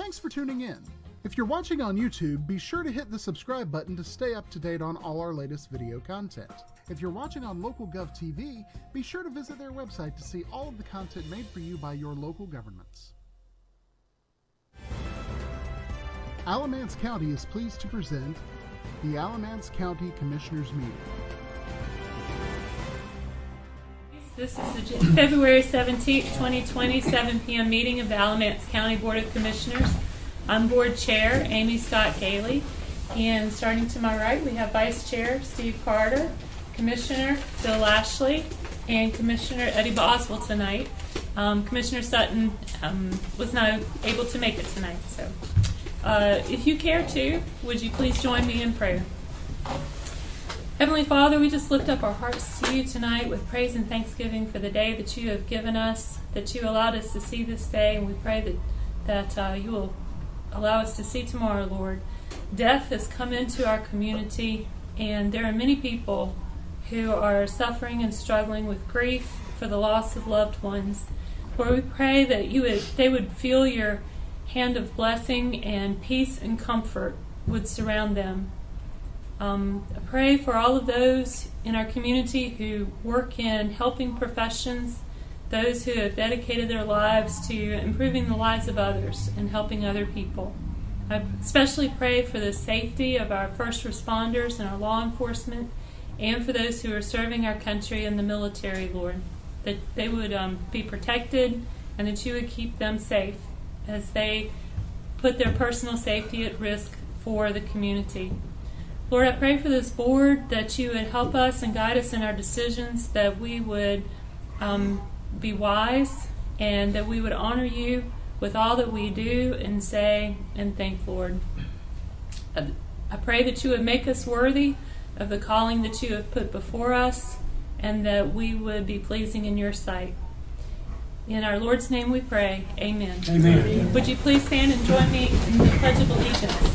Thanks for tuning in. If you're watching on YouTube, be sure to hit the subscribe button to stay up to date on all our latest video content. If you're watching on LocalGov TV, be sure to visit their website to see all of the content made for you by your local governments. Alamance County is pleased to present the Alamance County Commissioners Meeting. This is the February 17th, 2020, 7 p.m. meeting of the Alamance County Board of Commissioners. I'm Board Chair Amy Scott Galey, and starting to my right, we have Vice Chair Steve Carter, Commissioner Bill Lashley, and Commissioner Eddie Boswell tonight. Um, Commissioner Sutton um, was not able to make it tonight, so uh, if you care to, would you please join me in prayer? Heavenly Father, we just lift up our hearts to you tonight with praise and thanksgiving for the day that you have given us, that you allowed us to see this day, and we pray that that uh, you will allow us to see tomorrow, Lord. Death has come into our community, and there are many people who are suffering and struggling with grief for the loss of loved ones. Lord, we pray that you would they would feel your hand of blessing and peace and comfort would surround them. Um, I pray for all of those in our community who work in helping professions, those who have dedicated their lives to improving the lives of others and helping other people. I especially pray for the safety of our first responders and our law enforcement, and for those who are serving our country in the military, Lord, that they would um, be protected and that you would keep them safe as they put their personal safety at risk for the community. Lord, I pray for this board that you would help us and guide us in our decisions, that we would um, be wise, and that we would honor you with all that we do and say and think, Lord. I pray that you would make us worthy of the calling that you have put before us, and that we would be pleasing in your sight. In our Lord's name we pray. Amen. Amen. Would you please stand and join me in the Pledge of Allegiance?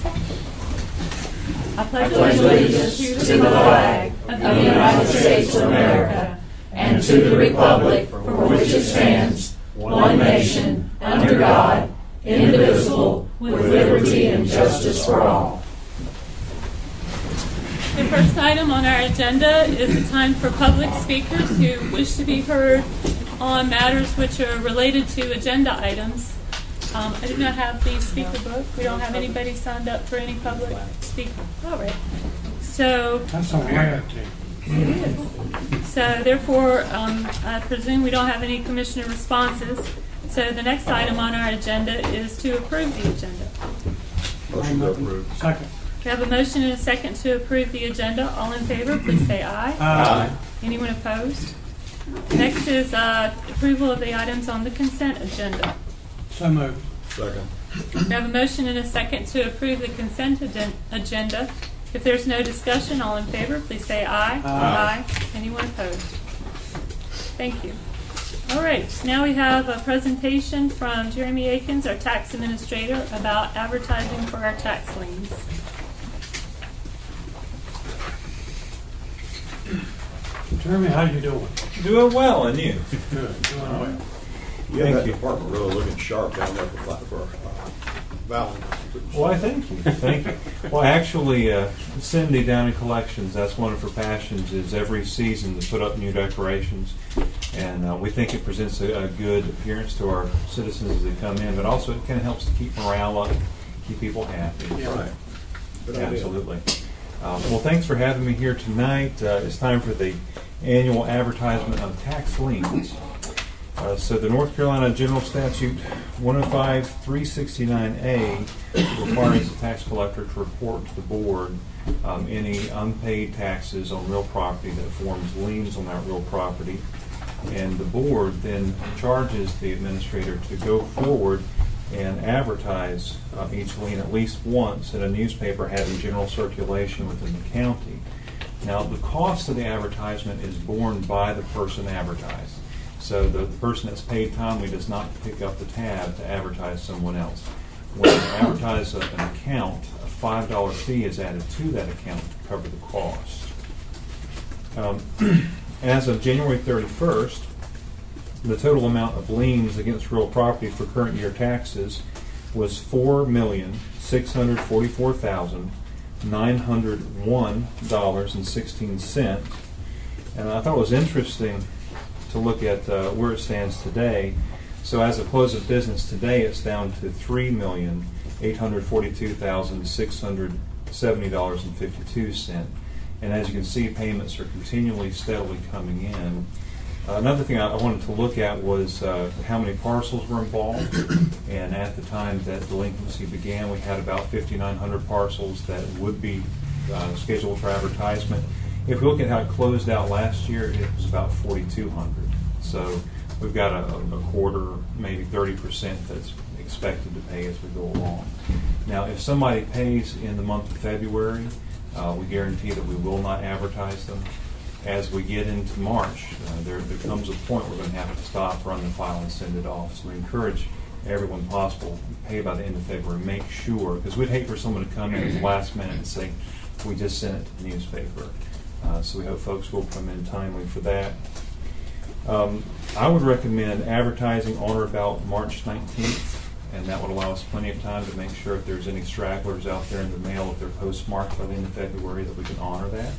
I pledge allegiance to the flag of the United States of America and to the republic for which it stands, one nation, under God, indivisible, with liberty and justice for all. The first item on our agenda is a time for public speakers who wish to be heard on matters which are related to agenda items. Um, I do not have the speaker book. We don't have anybody signed up for any public speaker. All right. So, That's a rare thing. so therefore, um, I presume we don't have any commissioner responses. So the next item on our agenda is to approve the agenda. Motion to approve. Second. We have a motion and a second to approve the agenda. All in favor, please say aye. Aye. Anyone opposed? Next is uh, approval of the items on the consent agenda. So moved. Second. We have a motion and a second to approve the consent agen- agenda. If there's no discussion, all in favor, please say aye. Aye. Anyone opposed? Thank you. All right, now we have a presentation from Jeremy Akins, our tax administrator, about advertising for our tax liens. Jeremy, how are you doing? Doing well, and you? Good, doing well. You have Thank that you. department really looking sharp down there for, for uh, Valentine's. Why, thank you, thank you. Well, actually, uh, Cindy down in collections, that's one of her passions, is every season to put up new decorations. And uh, we think it presents a, a good appearance to our citizens as they come in, but also it kind of helps to keep morale up, keep people happy. Right. Good idea. Absolutely. Um, Well, thanks for having me here tonight. Uh, It's time for the annual advertisement of tax liens. Uh, So the North Carolina General Statute 105-369A requires the tax collector to report to the board um, any unpaid taxes on real property that forms liens on that real property. And the board then charges the administrator to go forward and advertise uh, each lien at least once in a newspaper having general circulation within the county. Now, the cost of the advertisement is borne by the person advertised. So the, person that's paid timely does not pick up the tab to advertise someone else. When you advertise an account, a five dollar fee is added to that account to cover the cost. Um, As of January thirty-first, the total amount of liens against real property for current year taxes was four million six hundred forty-four thousand nine hundred one dollars and sixteen cents. And I thought it was interesting to look at uh, where it stands today. So as of close of business today, it's down to three million eight hundred forty-two thousand six hundred seventy dollars and fifty-two cent. And as you can see, payments are continually steadily coming in. Another thing I I wanted to look at was uh, how many parcels were involved. And at the time that delinquency began, we had about 5,900 parcels that would be uh, scheduled for advertisement. If we look at how it closed out last year, it was about 4,200. So we've got a a quarter, maybe 30% that's expected to pay as we go along. Now, if somebody pays in the month of February, uh, we guarantee that we will not advertise them as we get into March, uh, there becomes a point we're going to have to stop, run the file, and send it off. So we encourage everyone possible, to pay by the end of February, make sure, because we'd hate for someone to come in at the last minute and say, we just sent it to the newspaper. Uh, So we hope folks will come in timely for that. Um, I would recommend advertising on or about March 19th, and that would allow us plenty of time to make sure if there's any stragglers out there in the mail, if they're postmarked by the end of February, that we can honor that.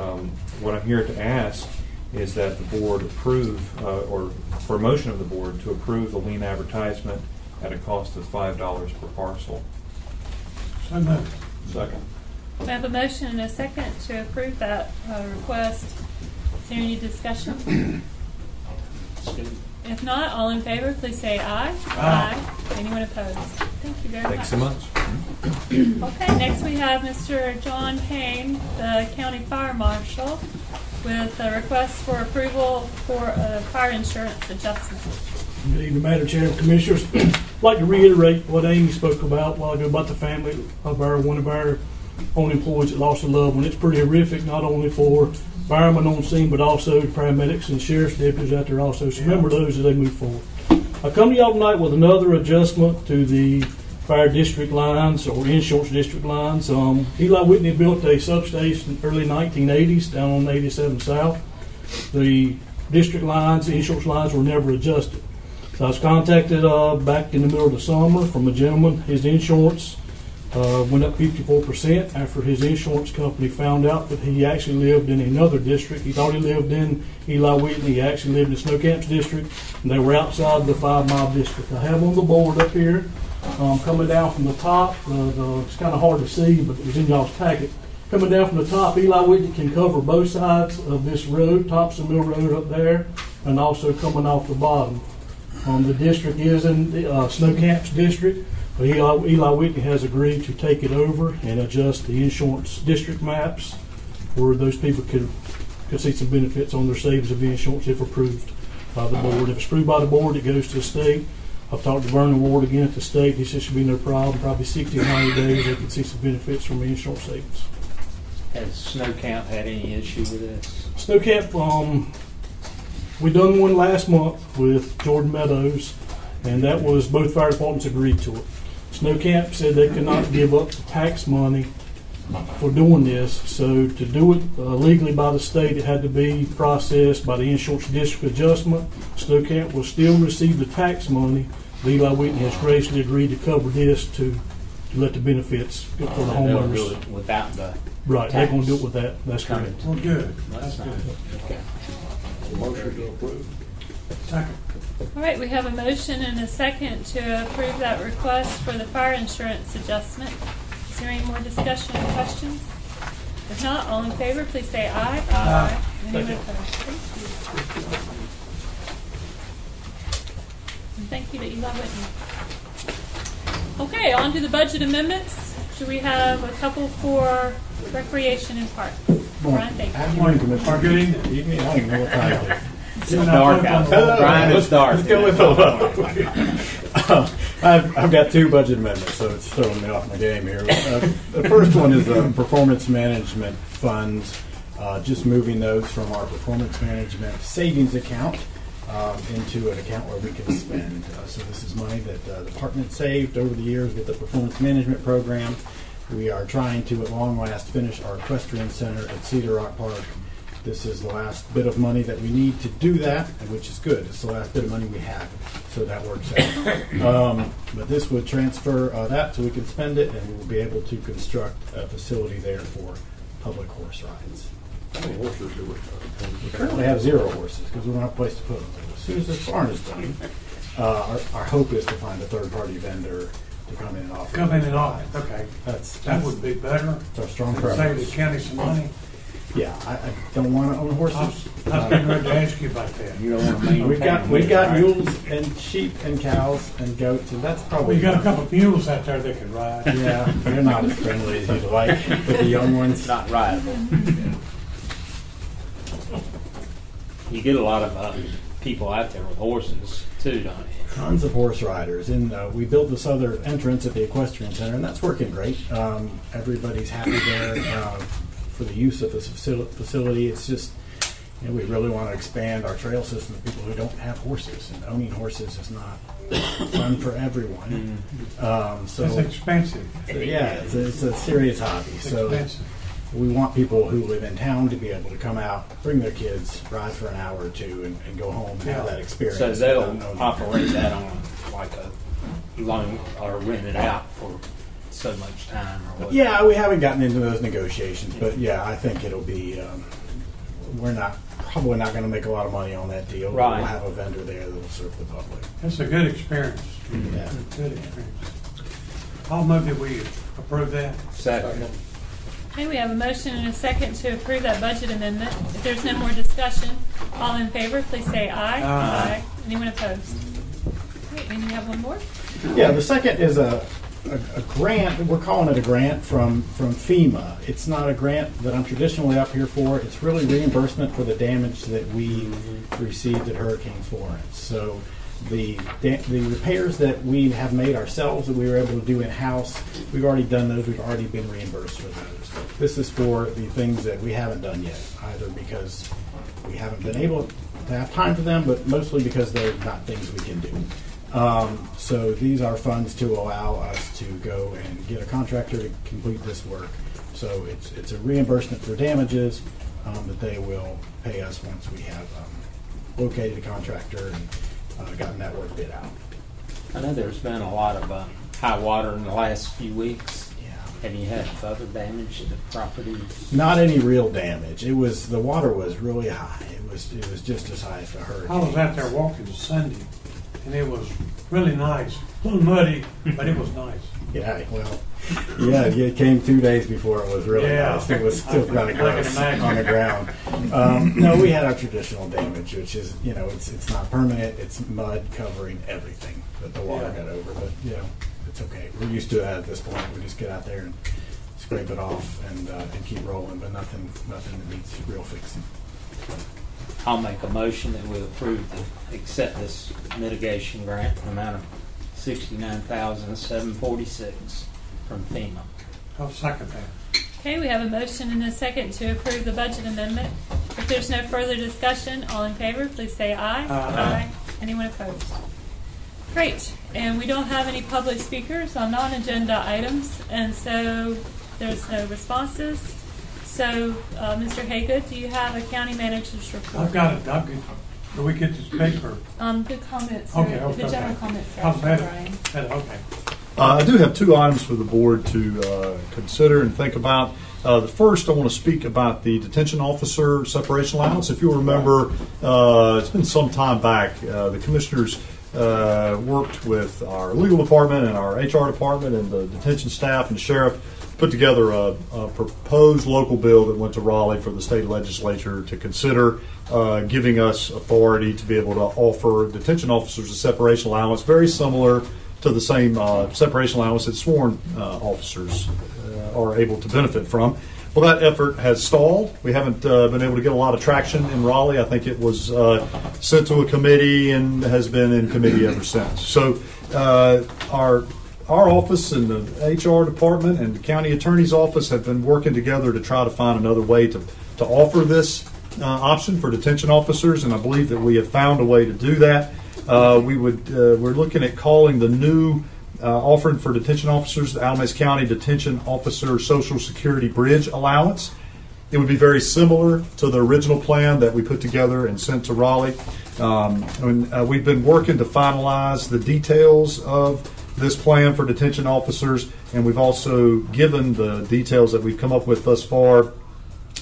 Um, What I'm here to ask is that the board approve, uh, or for a motion of the board, to approve the lien advertisement at a cost of $5 per parcel. So moved. Second. We have a motion and a second to approve that uh, request. Is there any discussion? If not, all in favor, please say aye. Aye. Anyone opposed? Thank you very much. Thanks so much. Okay, next we have Mr. John Payne, the county fire marshal, with a request for approval for a fire insurance adjustment. Good evening, Madam Chair and Commissioners. I'd like to reiterate what Amy spoke about a while ago about the family of our, one of our own employees that lost a loved one. It's pretty horrific, not only for firemen on scene, but also paramedics and sheriff's deputies out there also. So remember those as they move forward. I come to y'all tonight with another adjustment to the fire district lines or insurance district lines. Um, Eli Whitney built a substation early 1980s down on 87 South. The district lines, the insurance lines were never adjusted. So I was contacted uh, back in the middle of the summer from a gentleman. His insurance uh, went up 54% after his insurance company found out that he actually lived in another district. He thought he lived in Eli Whitney. He actually lived in Snow Camps District, and they were outside the five mile district. I have on the board up here, um, coming down from the top. The, the, it's kind of hard to see, but it was in y'all's packet. Coming down from the top, Eli Whitney can cover both sides of this road, Thompson Mill Road up there, and also coming off the bottom. Um, the district is in the uh, Snow Camps District, Eli, Eli Whitney has agreed to take it over and adjust the insurance district maps where those people could, could see some benefits on their savings of insurance if approved by the board. If it's approved by the board, it goes to the state. I've talked to Vernon Ward again at the state. He said should be no problem. Probably 60 to 90 days, they could see some benefits from the insurance savings. Has Snow Camp had any issue with this? Snow Camp, um, we done one last month with Jordan Meadows, and that was both fire departments agreed to it. Snow Camp said they could not give up the tax money for doing this, so to do it uh, legally by the state, it had to be processed by the insurance district adjustment. Snow Camp will still receive the tax money. Eli Whitney has graciously agreed to cover this to, to let the benefits go for the And they'll do homeowners. it Without the, Right, they're gonna tax do it with that, that's coming correct. Well, good. That's That's good. okay. Motion to approve. Second. All right, we have a motion and a second to approve that request for the fire insurance adjustment. Is there any more discussion or questions? If not, all in favor, please say aye. Aye. Anyone opposed? Thank you. And thank you to Eli Whitney. Okay, on to the budget amendments. Do we have a couple for recreation and parks? Brian, thank you. Good morning, Commissioner. Good evening. Evening, I don't even know what time it is. It's dark out. Hello. Brian, it's dark. Let's go with hello. I've, I've got two budget amendments, so it's throwing me off my game here. Uh, the first one is uh, performance management funds, uh, just moving those from our performance management savings account um, into an account where we can spend. Uh, so this is money that uh, the department saved over the years with the performance management program. We are trying to, at long last, finish our equestrian center at Cedar Rock Park This is the last bit of money that we need to do that, and which is good. It's the last bit of money we have, so that works out. Um, But this would transfer uh, that so we can spend it, and we'll be able to construct a facility there for public horse rides. How many horses do we have? We currently have zero horses because we don't have a place to put them. As soon as this barn is done, uh, our, our hope is to find a third-party vendor to come in and offer. Come in and offer, rides. okay. That's, That would be better. that's our strong Save the preference. county some money. Yeah, I, I don't want to own I was, horses. I was getting ready to ask you about that. You don't want to maintain. We've got, we've got right? mules and sheep and cows and goats, and that's Well, probably. you got a couple of mules out there that can ride. Yeah, they're not as friendly as you'd like with the young ones. Not rideable. You get a lot of uh, people out there with horses too, don't you? Tons of horse riders, and uh, we built this other entrance at the equestrian center, and that's working great. Um, everybody's happy there uh, for the use of this facility. It's just, you know, we really want to expand our trail system to people who don't have horses, and owning horses is not fun for everyone. Um, so, It's expensive. so, yeah, it's a, it's a serious hobby. It's So expensive. we want people who live in town to be able to come out, bring their kids, ride for an hour or two, and, and go home and have that experience. So they'll operate that on like a loan or rent it out for so much time or what? Yeah, we haven't gotten into those negotiations, but yeah, I think it'll be. Um, we're not probably not going to make a lot of money on that deal. but Right. We'll have a vendor there that will serve the public. It's a good experience. Yeah. Good experience. I'll move that we approve that. Second. Okay, we have a motion and a second to approve that budget amendment. If there's no more discussion, all in favor, please say aye. Aye. Anyone opposed? Okay, and you have one more? Yeah, the second is a, a, a grant. We're calling it a grant from from FEMA. It's not a grant that I'm traditionally up here for. It's really reimbursement for the damage that we received at Hurricane Florence. So. The, the repairs that we have made ourselves that we were able to do in house, we've already done those. We've already been reimbursed for those. This is for the things that we haven't done yet, either because we haven't been able to have time for them, but mostly because they're not things we can do. Um, so these are funds to allow us to go and get a contractor to complete this work. So it's, it's a reimbursement for damages um, that they will pay us once we have um, located a contractor and uh, gotten that work bid out. I know there's been a lot of uh, high water in the last few weeks. Yeah. Have you had further damage to the property? Not any real damage. It was the water was really high. It was it was just as high as the hurricane. I was out there walking Sunday, and it was really nice. A little muddy, but it was nice. Yeah, well, yeah, it came two days before it was really Yeah. nice. It was still kind of gross on the ground. Um, no, we had our traditional damage, which is, you know, it's it's not permanent. It's mud covering everything that the water Yeah. got over. But you know, it's okay. We're used to that at this point. We just get out there and scrape it off and uh, and keep rolling. But nothing nothing that needs real fixing. I'll make a motion that we approve to accept this mitigation grant in the amount of sixty-nine thousand seven forty-six from FEMA. I'll second that. Okay, we have a motion and a second to approve the budget amendment. If there's no further discussion, all in favor, please say aye. Aye. Anyone opposed? Great, and we don't have any public speakers on non-agenda items, and so there's no responses. So, uh, Mr. Hagood, do you have a county manager's report? I've got it. I've got, do we get this paper? Um, the comments, are- Okay, okay, the general okay. comments I'll are bet Brian. it. It, Okay. Uh, I do have two items for the board to uh, consider and think about. Uh, the first, I want to speak about the detention officer separation allowance. If you'll remember, uh, it's been some time back. Uh, the commissioners uh, worked with our legal department and our HR department and the detention staff and sheriff put together a, a proposed local bill that went to Raleigh for the state legislature to consider uh, giving us authority to be able to offer detention officers a separation allowance, very similar to the same uh, separation allowance that sworn uh, officers uh, are able to benefit from. Well, that effort has stalled. We haven't uh, been able to get a lot of traction in Raleigh. I think it was uh, sent to a committee and has been in committee ever since. So, our our office and the HR department and the county attorney's office have been working together to try to find another way to to offer this uh, option for detention officers, and I believe that we have found a way to do that. Uh, we would uh, we're looking at calling the new uh, offering for detention officers the Alamance County Detention Officer Social Security Bridge Allowance. It would be very similar to the original plan that we put together and sent to Raleigh. Um, and, uh, we've been working to finalize the details of this plan for detention officers, and we've also given the details that we've come up with thus far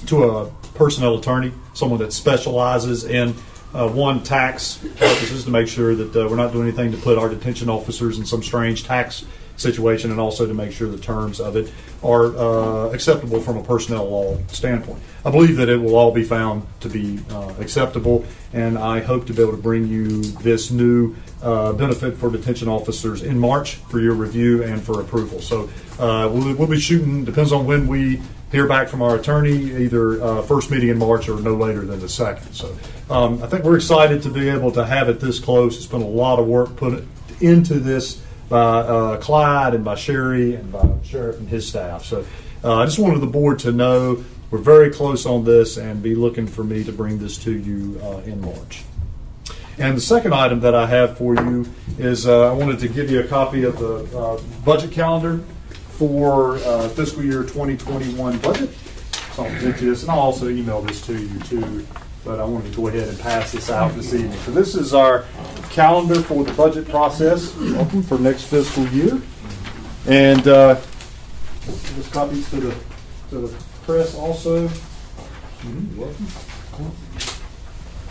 to a personnel attorney, someone that specializes in uh, one tax purposes to make sure that uh, we're not doing anything to put our detention officers in some strange tax situation, and also to make sure the terms of it are uh, acceptable from a personnel law standpoint. I believe that it will all be found to be uh, acceptable, and I hope to be able to bring you this new uh, benefit for detention officers in March for your review and for approval. So uh, we'll, we'll be shooting, depends on when we hear back from our attorney, either uh, first meeting in March or no later than the second. So um, I think we're excited to be able to have it this close. It's been a lot of work put into this by uh, Clyde and by Sherry and by Sheriff and his staff. So uh, I just wanted the board to know we're very close on this and be looking for me to bring this to you uh, in March. And the second item that I have for you is uh, I wanted to give you a copy of the uh, budget calendar for uh, fiscal year 2021 budget. So I'll you this, and I'll also email this to you too. But I wanted to go ahead and pass this out this evening. So this is our calendar for the budget process. For next fiscal year, and uh, this copies to the to the press also. Welcome.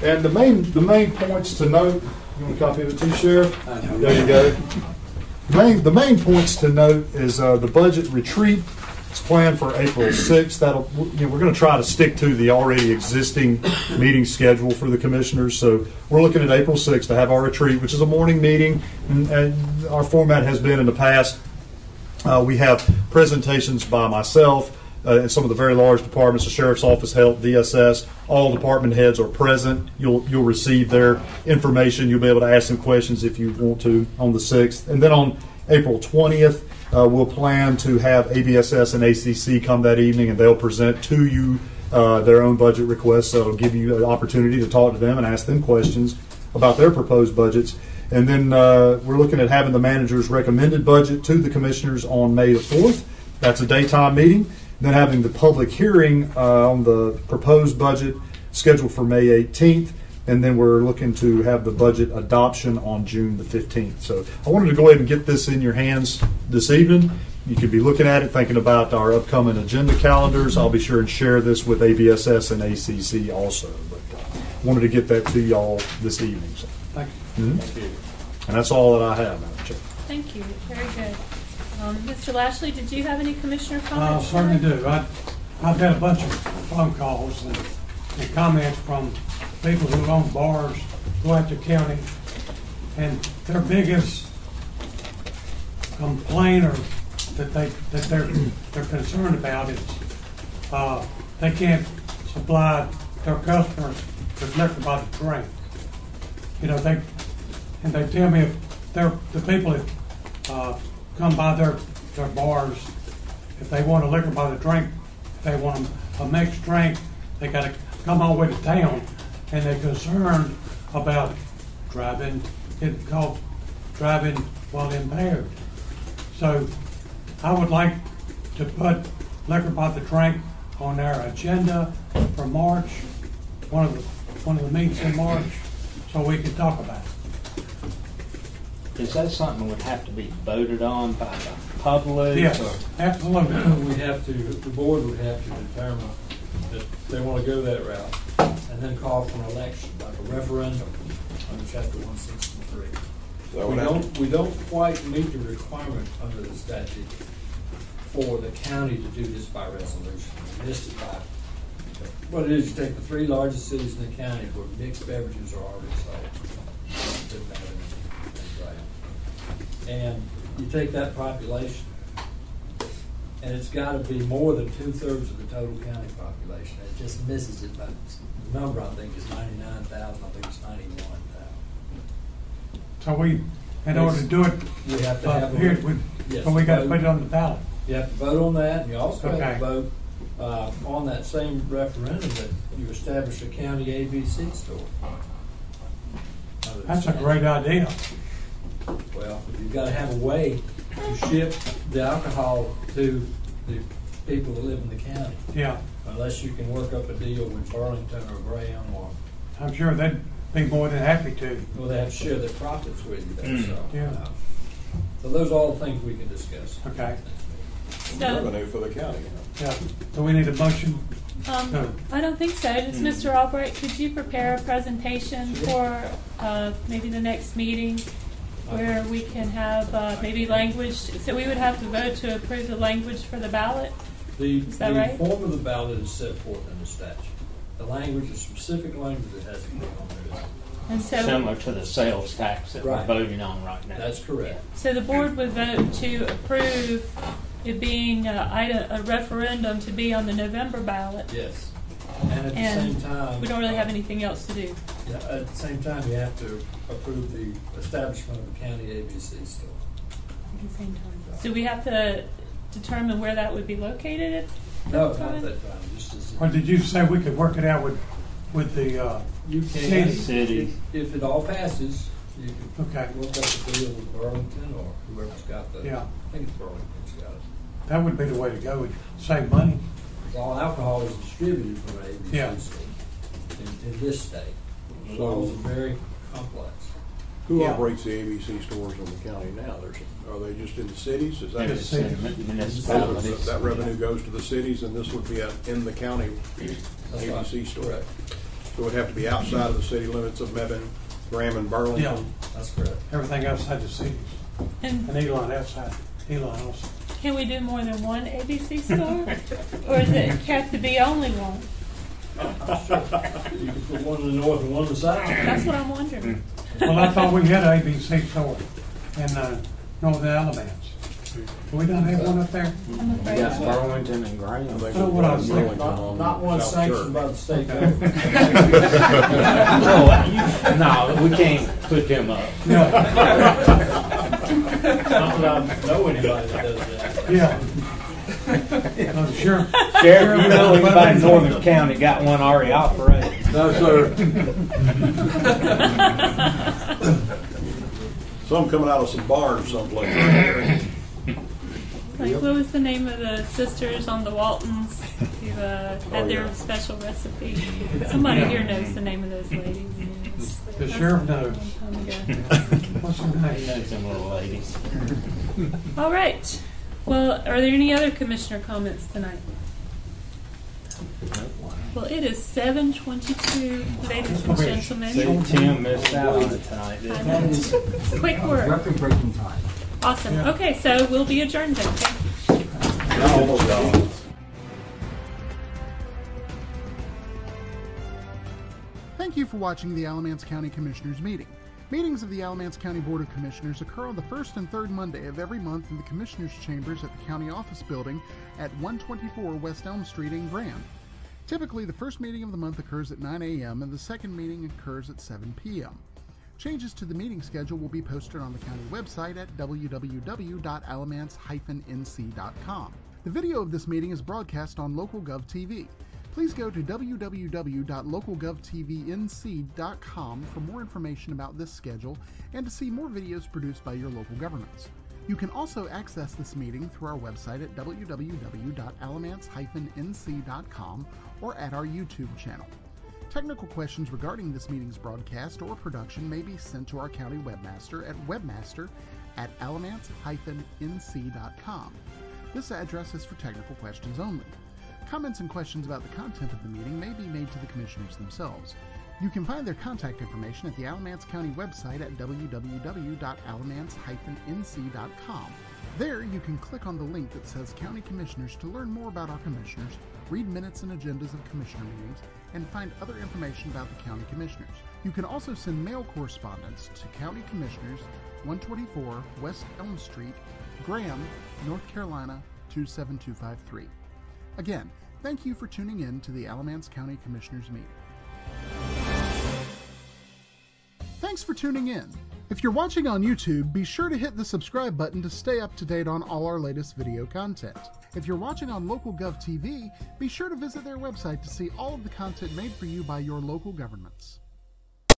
And the main the main points to note. You want a copy of it too, Sheriff? There you go. The main, the main points to note is uh, the budget retreat is planned for April 6th. That'll, you know, we're going to try to stick to the already existing meeting schedule for the commissioners. So we're looking at April 6th to have our retreat, which is a morning meeting. And, and our format has been in the past. Uh, we have presentations by myself uh, and some of the very large departments, the sheriff's office, health, DSS. All department heads are present. You'll you'll receive their information. You'll be able to ask them questions if you want to on the sixth, and then on April twentieth, uh, we'll plan to have ABSS and ACC come that evening, and they'll present to you uh, their own budget requests. So it'll give you an opportunity to talk to them and ask them questions about their proposed budgets. And then uh, we're looking at having the manager's recommended budget to the commissioners on May the 4th. That's a daytime meeting. Then having the public hearing uh, on the proposed budget scheduled for May 18th. And then we're looking to have the budget adoption on June the 15th. So I wanted to go ahead and get this in your hands this evening. You could be looking at it, thinking about our upcoming agenda calendars. I'll be sure and share this with ABSS and ACC also. But uh, wanted to get that to y'all this evening. So. Thank Mhm. And that's all that I have, Madam Chair. Thank you, very good. Um, Mr. Lashley, did you have any commissioner comments? I comments? certainly do. I, I've had a bunch of phone calls and, and comments from people who own bars throughout the county. And their biggest complaint or that they, that they're, they're concerned about is, uh, they can't supply their customers with liquor by the drink. You know, they, and they tell me if they're, the people that, uh, come by their, their bars, if they want a liquor by the drink, if they want a mixed drink, they gotta come all the way to town, and they're concerned about driving, getting caught driving while impaired. So, I would like to put liquor by the drink on our agenda for March, one of the, one of the meetings in March, so we can talk about it. Is that something that would have to be voted on by the public? Yes, or- absolutely. we have to, the board would have to determine that they want to go that route, and then call for an election, like a referendum under chapter one sixty-three. We don't, we don't quite meet the requirement under the statute for the county to do this by resolution. We missed it by, what it is, you take the three largest cities in the county where mixed beverages are already sold. Didn't have any- any. And you take that population, and it's gotta be more than two-thirds of the total county population. It just misses it, but the number, I think, is ninety-nine thousand, I think it's ninety-one thousand. So we, in order to do it, We have to uh, have. here, we, Yes, so we gotta put it on the ballot. You have to vote on that, and you also have to vote, uh, on that same referendum that you establish a county ABC store. That's a great idea. Well, you've got to have a way to ship the alcohol to the people that live in the county, Yeah, unless you can work up a deal with Burlington or Graham or, I'm sure they'd be more than happy to. well, they have to share their profits with you, there, so. Yeah. uh, So those are all the things we can discuss. Okay. So, Revenue for the county, you know. Yeah, do we need a motion? um, I don't think so. Just Mr. Albright, could you prepare a presentation for, uh, maybe the next meeting where we can have, uh, maybe language, so we would have to vote to approve the language for the ballot? The, Is that the right? form of the ballot is set forth in the statute. The language, the specific language that has to be on there. And so, Similar to the sales tax that we're Right. voting on right now. That's correct. so the board would vote to approve it being a, a referendum to be on the November ballot. Yes. And at the same time. we don't really have anything else to do. Yeah, at the same time, you have to approve the establishment of a county ABC store. at the same time. So we have to determine where that would be located at No, not time? that time, just as. Or did you say we could work it out with, with the, uh, You can. City. City. If if it all passes, you can Okay. work up a deal with Burlington or whoever's got the. Yeah. I think it's Burlington's got it. that would be the way to go, It'd save money. 'Cause all alcohol is distributed from an Yeah. ABC store in, in this state. The laws are very complex. Who Yeah. operates the ABC stores in the county now? There's, are they just in the cities? Is that, Just so cities. Municipalities. that revenue goes to the cities and this would be a in the county That's right. ABC store? Correct. So it would have to be outside of the city limits of Mebane, Graham, and Yeah, That's correct. everything outside the cities. And And Elon outside, Elon also. Can we do more than one ABC store? Or does it have to be only one? You can put one in the north and one in the south. That's what I'm wondering. Well, I thought we had an ABC store in, uh, Northern Alamance. Do we not have one up there? I'm We afraid. got Burlington and Graham. I think what I was Burlington thinking. on Not one South sanctioned Church. by the state government. No, we can't put them up. No. Not that I know anybody that does that. Yeah. I'm sure. Sheriff, you know anybody in Northern County got one already operating? No, sir. Some coming out of some barns someplace. Like, what was the name of the sisters on the Waltons who uh, had Oh, their special recipe? Somebody here knows the name of those ladies. The sheriff knows. Long time ago. What's her He knows them little ladies. All right. Well, are there any other commissioner comments tonight? Well, it is seven twenty-two, ladies and See, gentlemen. Tim missed out on it tonight, didn't he? Quick work. Record-breaking time. Awesome. Okay, so we'll be adjourned then. Thank you. Thank you for watching the Alamance County Commissioners meeting. Meetings of the Alamance County Board of Commissioners occur on the first and third Monday of every month in the Commissioners' Chambers at the County Office Building at 124 West Elm Street in Graham. Typically, the first meeting of the month occurs at 9 a.m. and the second meeting occurs at 7 p.m. Changes to the meeting schedule will be posted on the county website at www.alamance-nc.com. The video of this meeting is broadcast on LocalGov TV. Please go to www.localgovtvnc.com for more information about this schedule and to see more videos produced by your local governments. You can also access this meeting through our website at www.alamance-nc.com or at our YouTube channel. Technical questions regarding this meeting's broadcast or production may be sent to our county webmaster at webmaster at alamance-nc.com. This address is for technical questions only. Comments and questions about the content of the meeting may be made to the commissioners themselves. You can find their contact information at the Alamance County website at www.alamance-nc.com. There, you can click on the link that says County Commissioners to learn more about our commissioners, read minutes and agendas of commissioner meetings, and find other information about the County Commissioners. You can also send mail correspondence to County Commissioners, 124 West Elm Street, Graham, North Carolina 27253. Again, thank you for tuning in to the Alamance County Commissioners meeting. Thanks for tuning in. If you're watching on YouTube, be sure to hit the subscribe button to stay up to date on all our latest video content. If you're watching on LocalGov TV, be sure to visit their website to see all of the content made for you by your local governments.